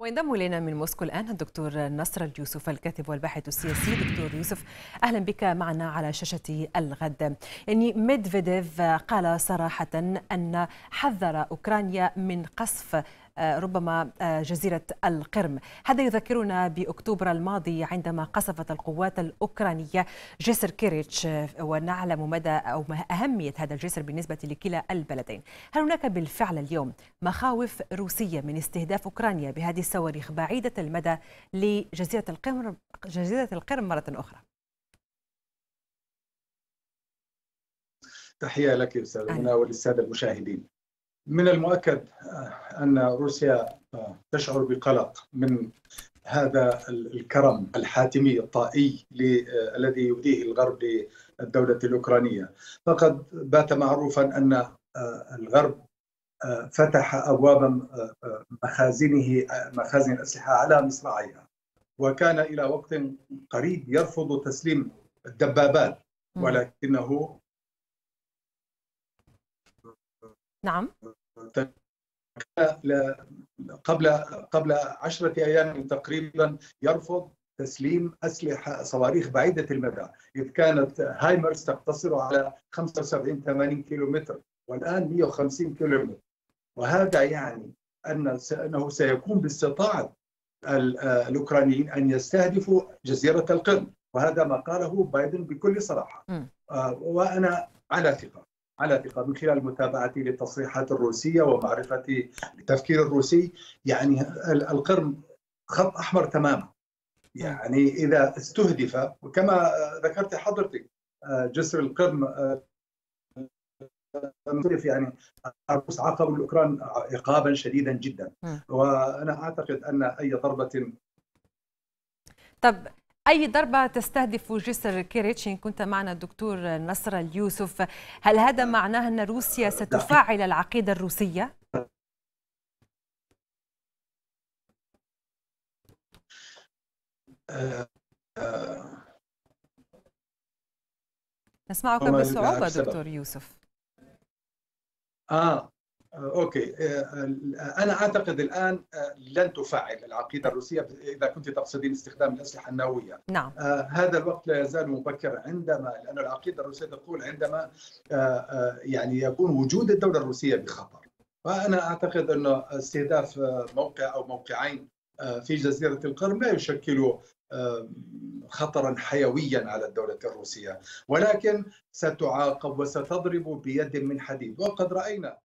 وينضم إلينا من موسكو الآن الدكتور نصر اليوسف الكاتب والباحث السياسي. دكتور يوسف أهلا بك معنا على شاشة الغد. يعني ميدفيديف قال صراحة أن حذر أوكرانيا من قصف ربما جزيرة القرم. هذا يذكرنا بأكتوبر الماضي عندما قصفت القوات الأوكرانية جسر كيرتش ونعلم مدى أو أهمية هذا الجسر بالنسبة لكلا البلدين. هل هناك بالفعل اليوم مخاوف روسية من استهداف أوكرانيا بهذه الصواريخ بعيدة المدى لجزيرة القرم جزيرة القرم مرة أخرى؟ تحية لك أستاذ منى وللسادة المشاهدين. من المؤكد أن روسيا تشعر بقلق من هذا الكرم الحاتمي الطائي الذي يهديه الغرب للدولة الأوكرانية. فقد بات معروفا أن الغرب فتح أبواب مخازنه مخازن الأسلحة على مصراعيها. وكان إلى وقت قريب يرفض تسليم الدبابات ولكنه نعم. قبل قبل عشرة أيام تقريبا يرفض تسليم أسلحة صواريخ بعيدة المدى. إذ كانت هايمرز تقتصر على 75 80 كيلومتر والآن 150 كيلومتر. وهذا يعني أن أنه سيكون باستطاعة الأوكرانيين أن يستهدفوا جزيرة القرم وهذا ما قاله بايدن بكل صراحة. وأنا على ثقة. على ثقة من خلال متابعتي للتصريحات الروسية ومعرفتي التفكير الروسي. يعني القرم خط أحمر تماما. يعني إذا استهدف وكما ذكرت حضرتك جسر القرم يعني الروس عاقبوا الأوكران عقابا شديدا جدا. وأنا أعتقد أن أي ضربة طب أي ضربة تستهدف جسر كيريتش إن كنت معنا الدكتور نصر اليوسف. هل هذا معناه أن روسيا ستفعل العقيدة الروسية؟ نسمعك بصعوبة دكتور يوسف. آه. أوكي. أنا أعتقد الآن لن تفعل العقيدة الروسية إذا كنت تقصدين استخدام الأسلحة النووية. نعم. هذا الوقت لا يزال مبكرا عندما لأن العقيدة الروسية تقول عندما يعني يكون وجود الدولة الروسية بخطر. فأنا أعتقد انه استهداف موقع أو موقعين في جزيرة القرم لا يشكل خطرا حيويا على الدولة الروسية. ولكن ستعاقب وستضرب بيد من حديد. وقد رأينا